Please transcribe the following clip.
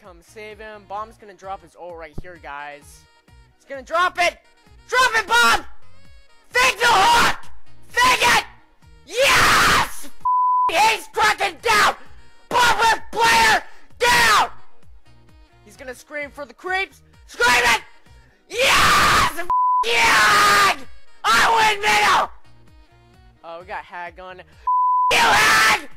gonna come save him. Bomb's gonna drop his ult right here, guys. He's gonna drop it! Drop it, Bomb! Fake the hook! Fake it! Yes! He's cracking down! Bomber player down! He's gonna scream for the creeps. Scream it! Yes! Yeah! I win middle! Oh, we got Hag on. You Hag!